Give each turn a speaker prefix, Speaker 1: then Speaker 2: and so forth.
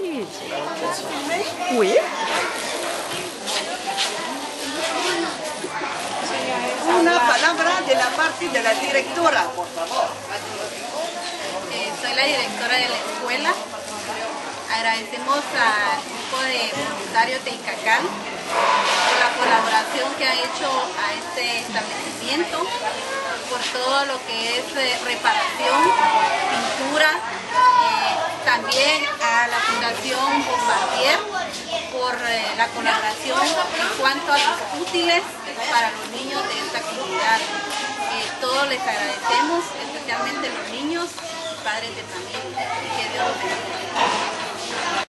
Speaker 1: Oui.
Speaker 2: Una palabra de la parte de la directora, por favor.
Speaker 3: Eh, soy la directora de la escuela. Agradecemos al grupo de voluntarios de por la colaboración que han hecho a este establecimiento, por todo lo que es eh, reparación, pintura, eh, también a la Fundación Bombardier por eh, la colaboración en cuanto a los útiles para los niños de esta comunidad. Eh, todos les agradecemos, especialmente los niños y padres de familia.